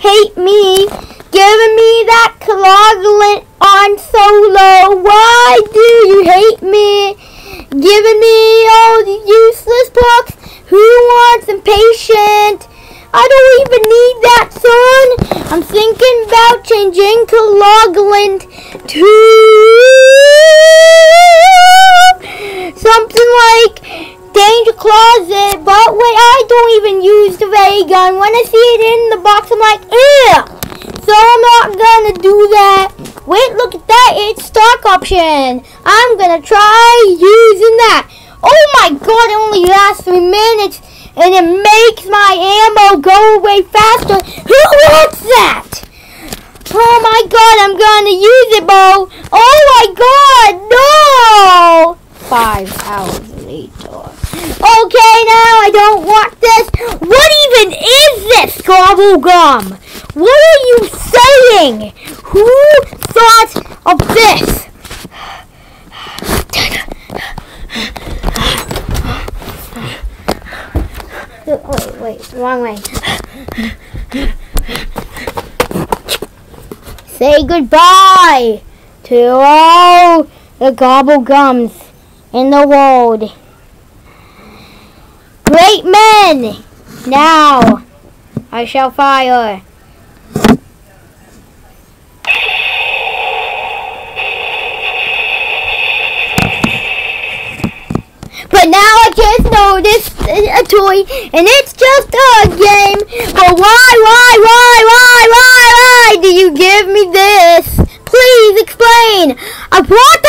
hate me, giving me that coagulant on solo. Why do you hate me? Giving me all the useless books. Who wants impatient? I don't even need that, son. I'm thinking about changing coagulant to Danger Closest. But wait, I don't even use the ray gun. When I see it in the box, I'm like, ew. So I'm not gonna do that. Wait, look at that. It's stock option. I'm gonna try using that. Oh my god, it only lasts three minutes and it makes my ammo go away faster. Who wants that? Oh my god, I'm gonna use it, Bo. Oh my god, no! Five hours later. Okay, now I don't want this. What even is this, Gobble Gum? What are you saying? Who thought of this? Wait, wait, wrong way. Say goodbye to all the gobble gums in the world. Great men! Now I shall fire. But now I just noticed a toy, and it's just a game. But why, why, why, why, why, why do you give me this? Please explain. I want